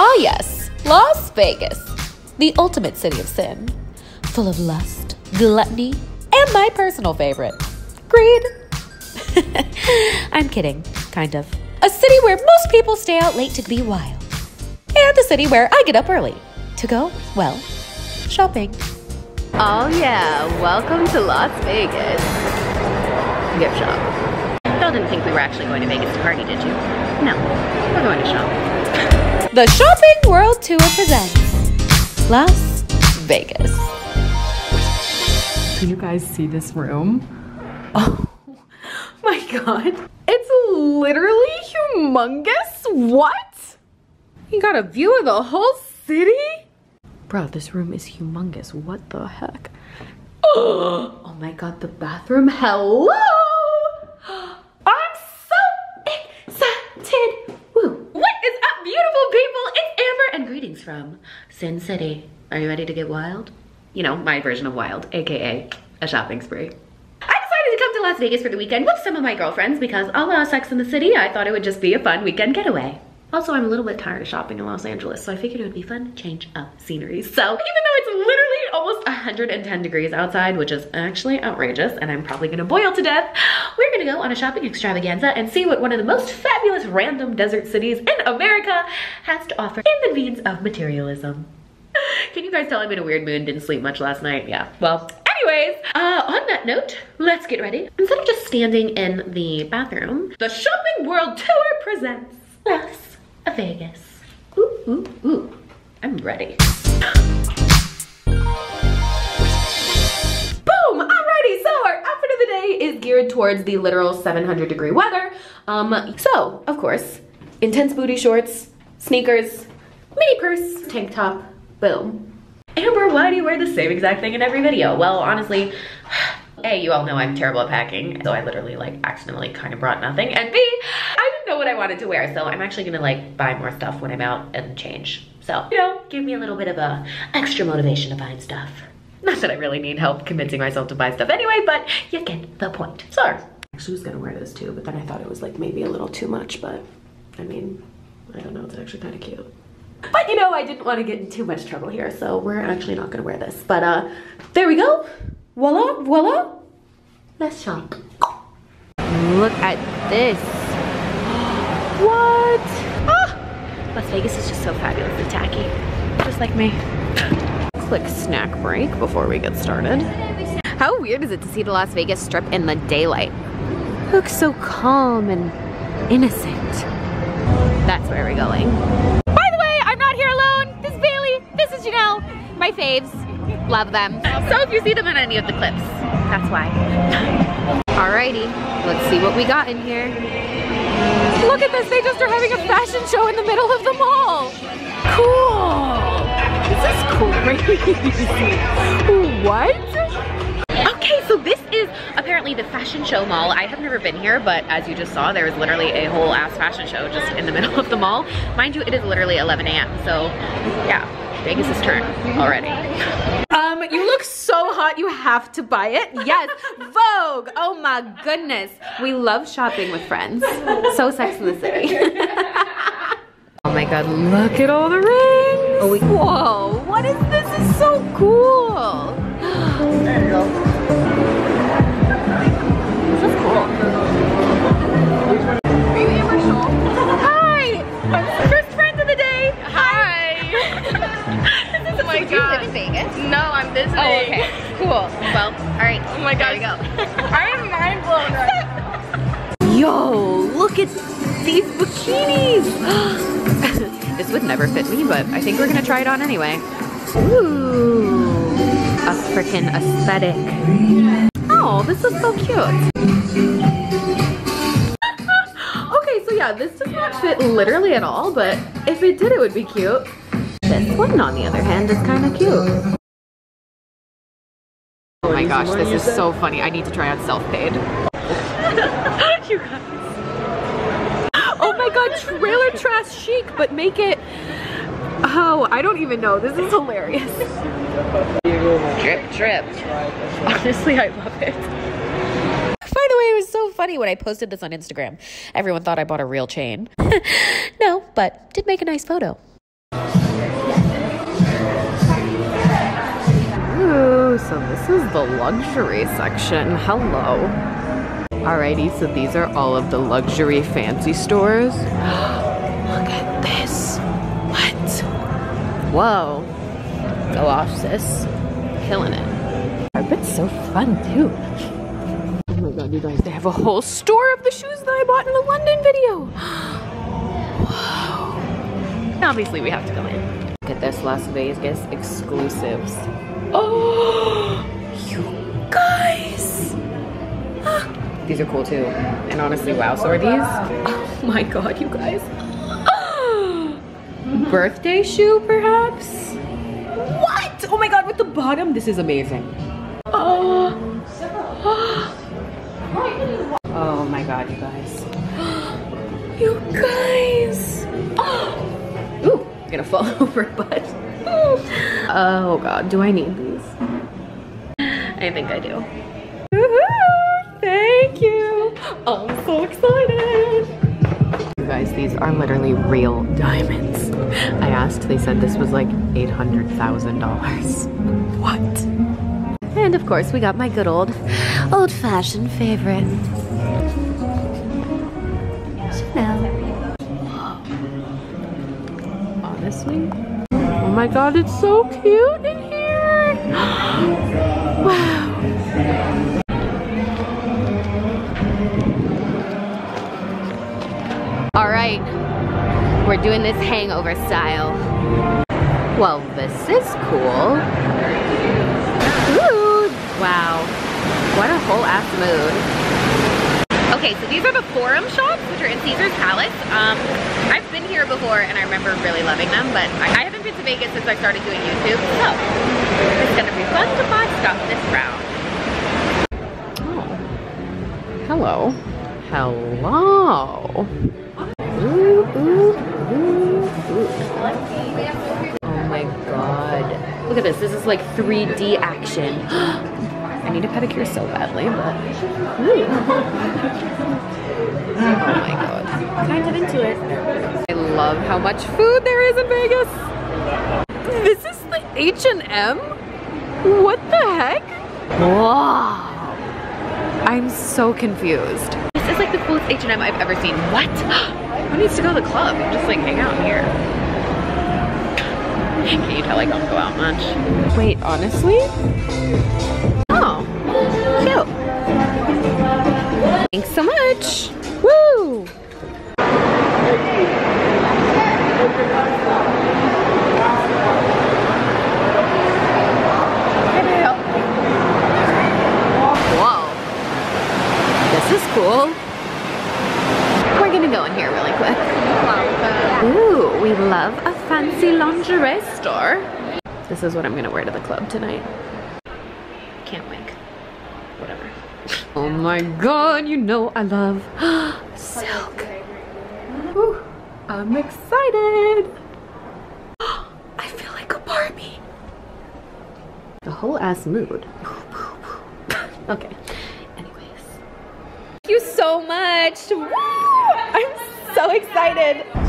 Ah, yes, Las Vegas, the ultimate city of sin, full of lust, gluttony, and my personal favorite, greed. I'm kidding, kind of. A city where most people stay out late to be wild, and the city where I get up early to go, well, shopping. Oh yeah, welcome to Las Vegas. Gift shop. Bill didn't think we were actually going to Vegas to party, did you? No, we're going to shop. The Shopping World Tour presents Las Vegas. Can you guys see this room? Oh my god. It's literally humongous. What? You got a view of the whole city? Bro, this room is humongous. What the heck? Oh my god, the bathroom. Hello! I'm so excited. Woo. What is up, beautiful people? It's Amber and greetings from Sin City. Are you ready to get wild? You know, my version of wild, AKA a shopping spree. I decided to come to Las Vegas for the weekend with some of my girlfriends because a la Sex in the City, I thought it would just be a fun weekend getaway. Also, I'm a little bit tired of shopping in Los Angeles, so I figured it would be fun to change up scenery. So, even though it's almost 110 degrees outside, which is actually outrageous, and I'm probably gonna boil to death, we're gonna go on a shopping extravaganza and see what one of the most fabulous random desert cities in America has to offer in the means of materialism. Can you guys tell I'm in a weird mood? Didn't sleep much last night? Yeah. Well, anyways, uh, on that note, let's get ready. Instead of just standing in the bathroom, the Shopping World Tour presents Las Vegas. Ooh, ooh, ooh. I'm ready. Boom! So our outfit of the day is geared towards the literal 700 degree weather. Um, so, of course, intense booty shorts, sneakers, mini purse, tank top, boom. Amber, why do you wear the same exact thing in every video? Well, honestly, A, you all know I'm terrible at packing, so I literally like accidentally kind of brought nothing. And B, I didn't know what I wanted to wear, so I'm actually gonna like buy more stuff when I'm out and change. So, you know, give me a little bit of a extra motivation to find stuff. Not that I really need help convincing myself to buy stuff anyway, but you get the point. So, I actually was gonna wear this too, but then I thought it was like maybe a little too much, but I mean, I don't know, it's actually kind of cute. But you know, I didn't want to get in too much trouble here, so we're actually not gonna wear this. But uh, there we go. Voila, voila. Let's shop. Look at this. What? Ah! Las Vegas is just so fabulously tacky. Just like me. Quick snack break before we get started. How weird is it to see the Las Vegas Strip in the daylight? Looks so calm and innocent. That's where we're going. By the way, I'm not here alone. This is Bailey. This is Janelle. My faves. Love them. So if you see them in any of the clips, that's why. Alrighty, let's see what we got in here. Look at this, they just are having a fashion show in the middle of the mall. Cool. Crazy. what? Okay, so this is apparently the fashion show mall. I have never been here, but as you just saw, there is literally a whole ass fashion show just in the middle of the mall. Mind you, it is literally 11 a.m. So yeah, Vegas' turn already. Um, you look so hot, you have to buy it. Yes, Vogue. Oh my goodness. We love shopping with friends. So Sex in the City. oh my God, look at all the rings. Oh, we Whoa, what is this? This is so cool. There you go. This is cool. Are you Amber Scholl? Hi! I'm first friend of the day. Hi! oh my god. Do you live in Vegas? No, I'm visiting. Oh, okay. Cool. Well, alright. Oh my god. There we go. I am mind blown right Yo, look at these bikinis. this would never fit me, but I think we're gonna try it on anyway. Ooh, a freaking aesthetic. Oh, this is so cute. okay, so yeah, this does not fit literally at all, but if it did, it would be cute. This one, on the other hand, is kind of cute. Oh my gosh, this is so funny. I need to try on self-paid. you guys. Oh my god, trailer trash chic, but make it. Oh, I don't even know. This is hilarious. Drip, drip. Honestly, I love it. By the way, it was so funny when I posted this on Instagram. Everyone thought I bought a real chain. no, but did make a nice photo. Ooh, so this is the luxury section. Hello. Alrighty, so these are all of the luxury fancy stores. Whoa. Go off, sis. Killing it. Carpet's so fun too. Oh my god, you guys, they have a whole store of the shoes that I bought in the London video. Whoa. Obviously, we have to go in. Look at this Las Vegas exclusives. Oh, you guys. These are cool too. And honestly, wow, so are these. Oh my god, you guys. Birthday shoe, perhaps? What? Oh my god, with the bottom? This is amazing. Oh. Oh my god, you guys. You guys. Ooh, I'm gonna fall over, but. Oh god, do I need these? I think I do. Thank you. I'm so excited. You guys, these are literally real diamonds. I asked, they said this was like $800,000. What? And of course, we got my good old, old fashioned favorite. Chanel. Honestly, oh my god, it's so cute in here. wow. All right, we're doing this hangover style. Well, this is cool. Ooh, wow. What a whole ass mood. Okay, so these are the Forum shops, which are in Caesar's Palace. Um, I've been here before and I remember really loving them, but I, haven't been to Vegas since I started doing YouTube, so it's gonna be fun to buy stuff this round. Oh, hello. Hello. Ooh, ooh, ooh, ooh. Oh my god. Look at this. This is like 3D action. I need a pedicure so badly, but. Ooh. Oh my god. Kind of into it. I love how much food there is in Vegas. This is the H&M? What the heck? Wow. I'm so confused. This is like the coolest H&M I've ever seen. What? Who needs to go to the club? Just like hang out here. Can you tell I don't go out much? Wait, honestly? Oh, cute. Thanks so much. Woo! Whoa. This is cool. We're gonna go in here really quick. Ooh, we love a fancy lingerie store. This is what I'm gonna wear to the club tonight. Can't wink. Whatever. Oh my god, you know I love silk. Whew, I'm excited. I feel like a Barbie. The whole ass mood. okay. Anyways. Thank you so much. Woo! I'm so excited.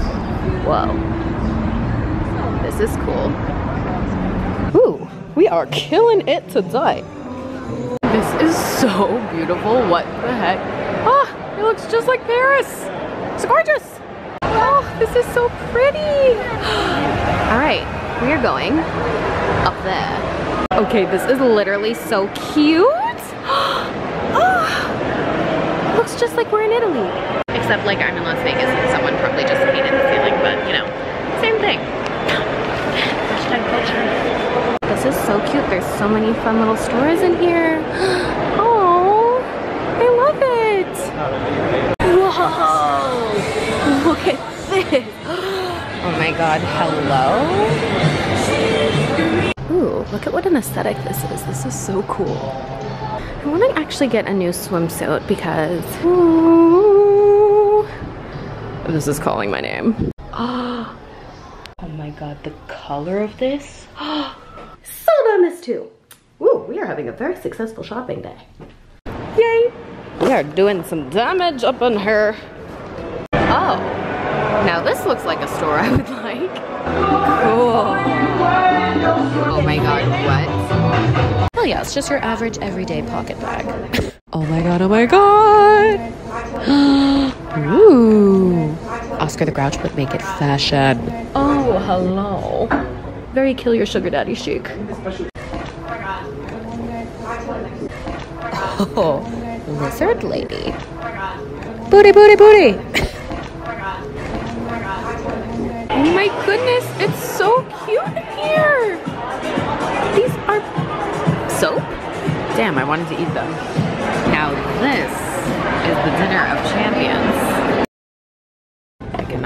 Whoa. This is cool. Ooh, we are killing it today. This is so beautiful. What the heck? Ah, it looks just like Paris. It's gorgeous. Oh, this is so pretty. All right, we are going up there. Okay, this is literally so cute. Oh, looks just like we're in Italy. Except like I'm in Las Vegas and someone probably just painted the ceiling, but you know, same thing. This is so cute. There's so many fun little stores in here. Oh, I love it. Whoa, look at this. Oh my God, hello? Ooh, look at what an aesthetic this is. This is so cool. I want to actually get a new swimsuit because ooh, this is calling my name. Oh, oh my god, the color of this. Sold on this too. Ooh, we are having a very successful shopping day. Yay! We are doing some damage up in here. Oh, now this looks like a store I would like. Cool. Oh my god, what? Hell yeah, it's just your average everyday pocket bag. oh my god, oh my god! Ooh. Oscar the Grouch would make it fashion. Oh, hello. Very kill your sugar daddy chic. Oh, lizard lady. Booty, booty, booty! Oh my goodness, it's so cute here. These are soap? Damn, I wanted to eat them. Now this is the dinner of champions.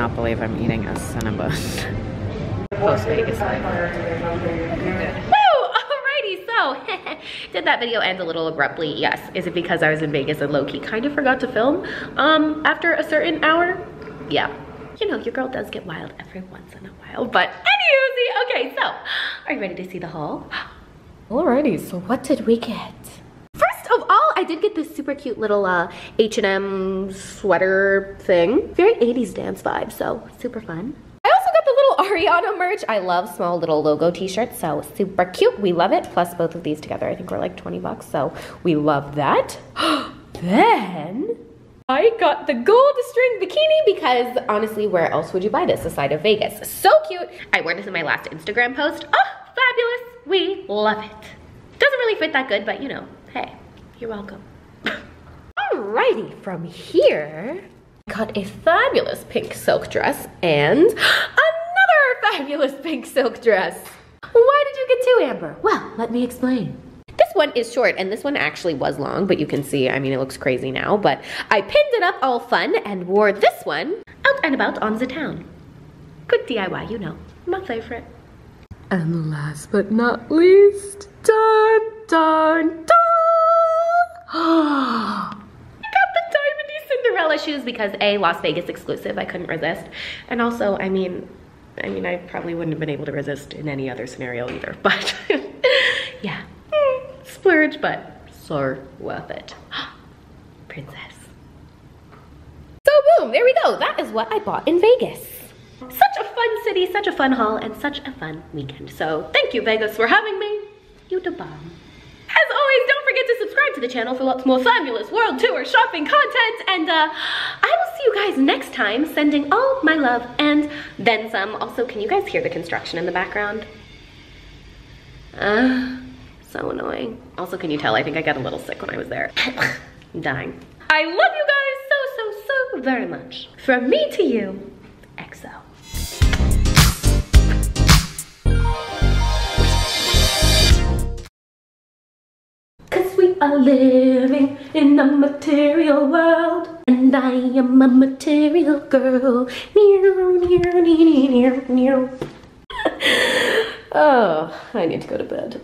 I cannot believe I'm eating a Cinnabon. Post Vegas life. Woo! Alrighty, so did that video end a little abruptly? Yes. Is it because I was in Vegas and low-key kind of forgot to film um, after a certain hour? Yeah. You know, your girl does get wild every once in a while, but anywho, okay, so are you ready to see the haul? Alrighty, so what did we get? I did get this super cute little uh, H&M sweater thing. Very 80s dance vibe, so super fun. I also got the little Ariana merch. I love small little logo t-shirts, so super cute. We love it. Plus both of these together, I think were like 20 bucks, so we love that. then I got the gold string bikini because honestly, where else would you buy this aside of Vegas? So cute. I wore this in my last Instagram post. Oh, fabulous. We love it. Doesn't really fit that good, but you know, hey, you're welcome. Alrighty, from here, I got a fabulous pink silk dress and another fabulous pink silk dress. Why did you get two, Amber? Well, let me explain. This one is short, and this one actually was long, but you can see, I mean, it looks crazy now, but I pinned it up all fun and wore this one out and about on the town. Good DIY, you know, my favorite. And last but not least, dun dun dun! I got the diamondy Cinderella shoes because A, Las Vegas exclusive, I couldn't resist. And also, I mean, I mean, I probably wouldn't have been able to resist in any other scenario either, but yeah, mm, splurge, but so worth it. Princess. So boom, there we go. That is what I bought in Vegas. Such a fun city, such a fun haul, and such a fun weekend. So thank you, Vegas, for having me. You the bomb. The channel for lots more fabulous world tour shopping content. And uh, I will see you guys next time, sending all my love and then some. Also, can you guys hear the construction in the background? Uh, so annoying. Also, can you tell? I think I got a little sick when I was there. I'm dying. I love you guys so, so, so very much. From me to you, are living in a material world And I am a material girl Near, near, near, near, near. Oh, I need to go to bed.